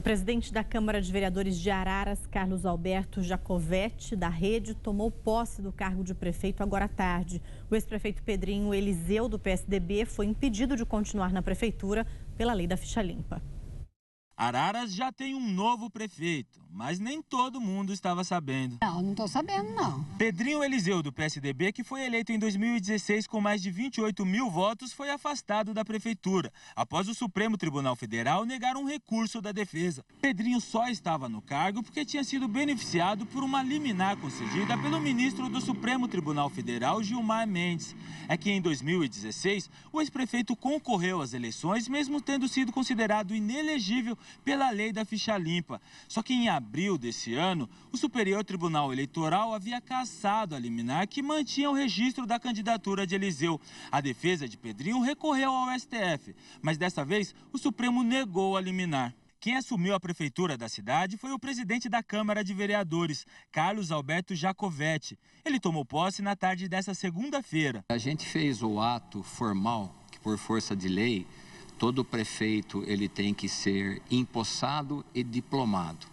O presidente da Câmara de Vereadores de Araras, Carlos Alberto Jacovetti, da Rede, tomou posse do cargo de prefeito agora à tarde. O ex-prefeito Pedrinho Eliseu, do PSDB, foi impedido de continuar na prefeitura pela lei da ficha limpa. Araras já tem um novo prefeito, mas nem todo mundo estava sabendo. Não, não estou sabendo, não. Pedrinho Eliseu, do PSDB, que foi eleito em 2016 com mais de 28 mil votos, foi afastado da prefeitura, após o Supremo Tribunal Federal negar um recurso da defesa. Pedrinho só estava no cargo porque tinha sido beneficiado por uma liminar concedida pelo ministro do Supremo Tribunal Federal, Gilmar Mendes. É que em 2016, o ex-prefeito concorreu às eleições, mesmo tendo sido considerado inelegível pela lei da ficha limpa. Só que em abril desse ano, o Superior Tribunal Eleitoral havia cassado a liminar que mantinha o registro da candidatura de Eliseu. A defesa de Pedrinho recorreu ao STF, mas dessa vez o Supremo negou a liminar. Quem assumiu a prefeitura da cidade foi o presidente da Câmara de Vereadores, Carlos Alberto Jacovetti. Ele tomou posse na tarde dessa segunda-feira. A gente fez o ato formal, que por força de lei todo prefeito ele tem que ser empossado e diplomado.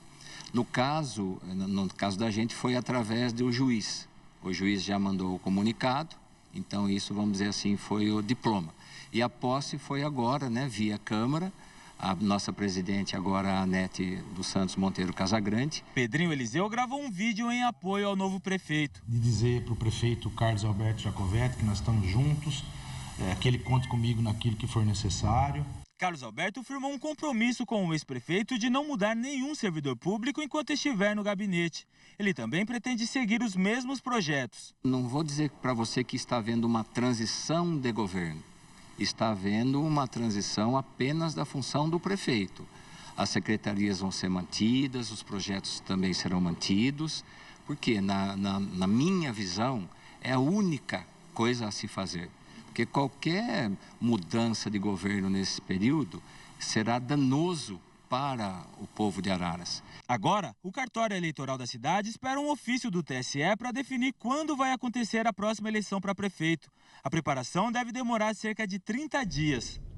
No caso, no caso da gente foi através do juiz. O juiz já mandou o comunicado, então isso, vamos dizer assim, foi o diploma. E a posse foi agora, né, via Câmara, a nossa presidente agora, a Anete dos Santos Monteiro Casagrande. Pedrinho Eliseu gravou um vídeo em apoio ao novo prefeito. De dizer para o prefeito Carlos Alberto Jacovetti que nós estamos juntos, é, que ele conte comigo naquilo que for necessário. Carlos Alberto firmou um compromisso com o ex-prefeito de não mudar nenhum servidor público enquanto estiver no gabinete. Ele também pretende seguir os mesmos projetos. Não vou dizer para você que está havendo uma transição de governo. Está havendo uma transição apenas da função do prefeito. As secretarias vão ser mantidas, os projetos também serão mantidos, porque, na, na, na minha visão, é a única coisa a se fazer porque qualquer mudança de governo nesse período será danoso para o povo de Araras. Agora, o cartório eleitoral da cidade espera um ofício do TSE para definir quando vai acontecer a próxima eleição para prefeito. A preparação deve demorar cerca de 30 dias.